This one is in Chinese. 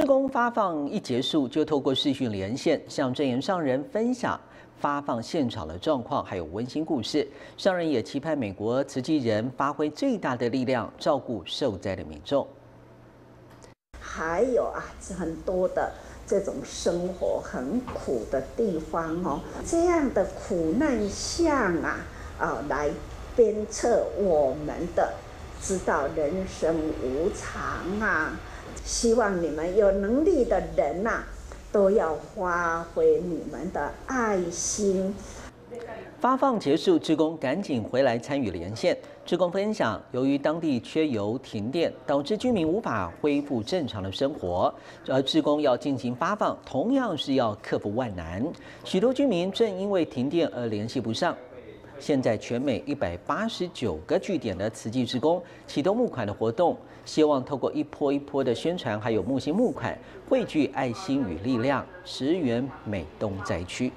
志工发放一结束，就透过视讯连线向证言上人分享发放现场的状况，还有温馨故事。上人也期盼美国慈济人发挥最大的力量，照顾受灾的民众。还有啊，很多的这种生活很苦的地方哦，这样的苦难相啊，啊，来鞭策我们的。知道人生无常啊！希望你们有能力的人呐，都要发挥你们的爱心。发放结束，职工赶紧回来参与连线。职工分享，由于当地缺油停电，导致居民无法恢复正常的生活，而职工要进行发放，同样是要克服万难。许多居民正因为停电而联系不上。现在全美一百八十九个据点的慈济职工启动募款的活动，希望透过一波一波的宣传，还有木星募款，汇聚爱心与力量，驰援美东灾区。